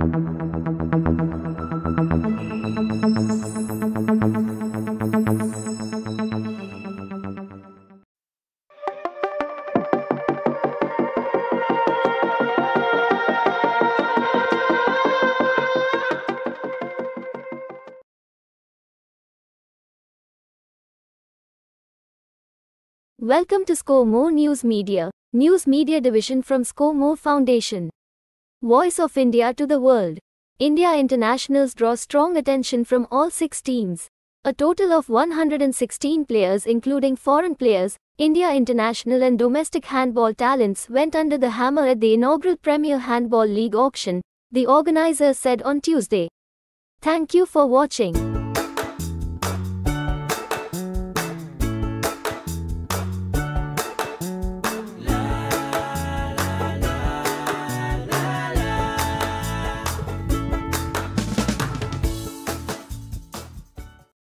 Welcome to Score More News Media, News Media Division from Score More Foundation. Voice of India to the world. India internationals draw strong attention from all six teams. A total of 116 players, including foreign players, India international and domestic handball talents, went under the hammer at the inaugural Premier Handball League auction, the organizers said on Tuesday. Thank you for watching.